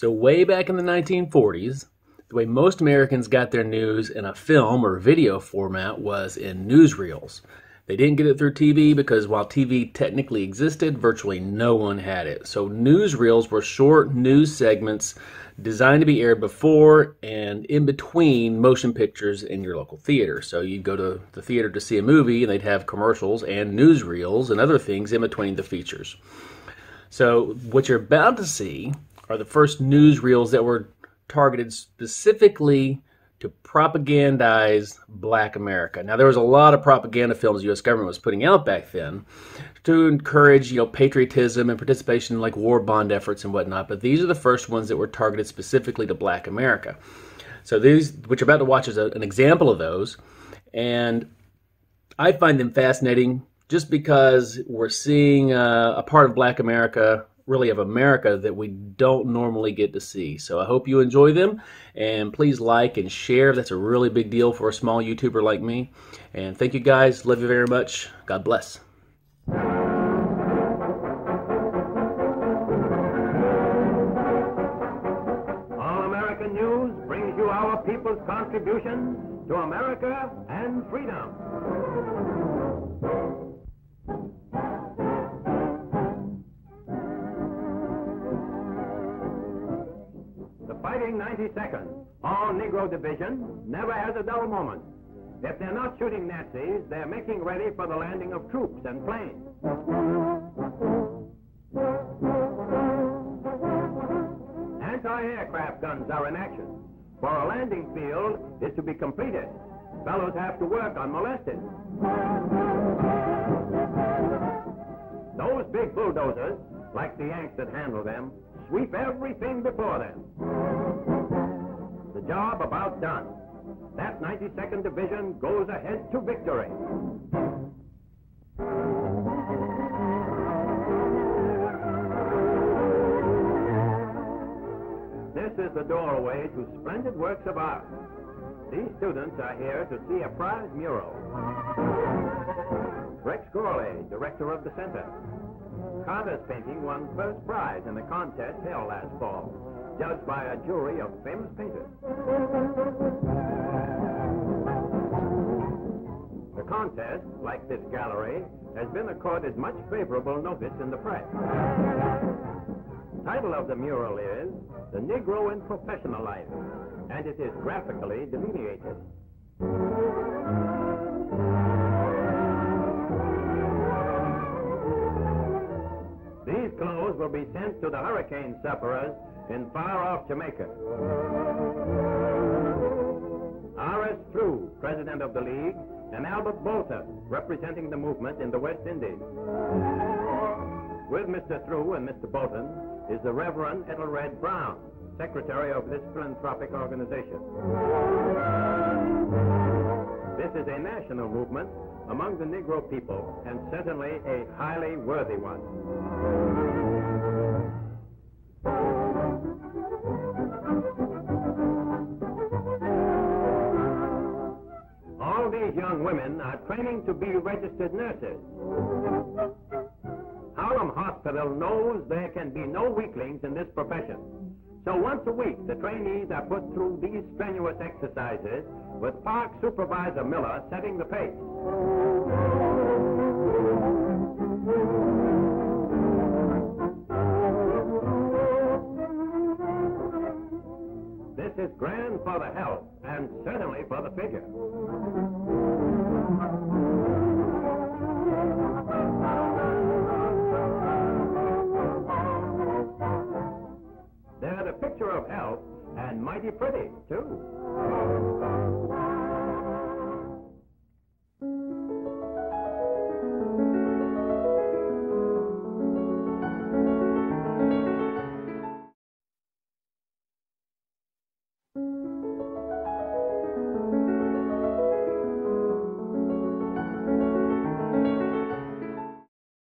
So, way back in the 1940s, the way most Americans got their news in a film or video format was in newsreels. They didn't get it through TV because while TV technically existed, virtually no one had it. So, newsreels were short news segments designed to be aired before and in between motion pictures in your local theater. So, you'd go to the theater to see a movie and they'd have commercials and newsreels and other things in between the features. So, what you're about to see are the first newsreels that were targeted specifically to propagandize black America. Now there was a lot of propaganda films the US government was putting out back then to encourage, you know, patriotism and participation in like war bond efforts and whatnot, but these are the first ones that were targeted specifically to black America. So these what you're about to watch is a, an example of those and I find them fascinating just because we're seeing uh, a part of black America really of America that we don't normally get to see. So I hope you enjoy them and please like and share. That's a really big deal for a small YouTuber like me. And thank you guys. Love you very much. God bless. All American News brings you our people's contribution to America and freedom. The Fighting 92nd, all Negro Division, never has a dull moment. If they're not shooting Nazis, they're making ready for the landing of troops and planes. Anti-aircraft guns are in action. For a landing field is to be completed. Fellows have to work unmolested. Those big bulldozers, like the Yanks that handle them, sweep everything before them. Job about done. That 92nd Division goes ahead to victory. This is the doorway to splendid works of art. These students are here to see a prize mural. Rex Goreleigh, director of the center. Carter's painting won first prize in the contest held last fall, judged by a jury of famous painters. The contest, like this gallery, has been accorded much favorable notice in the press. Title of the mural is The Negro in Professional Life, and it is graphically delineated. Will be sent to the hurricane sufferers in far off Jamaica. R.S. True, president of the League, and Albert Bolton, representing the movement in the West Indies. With Mr. True and Mr. Bolton is the Reverend Ethelred Brown, secretary of this philanthropic organization. This is a national movement among the Negro people, and certainly a highly worthy one. Young women are training to be registered nurses. Harlem Hospital knows there can be no weaklings in this profession. So once a week, the trainees are put through these strenuous exercises with Park Supervisor Miller setting the pace. This is grand for the health and certainly for the figure. picture of health and mighty pretty, too.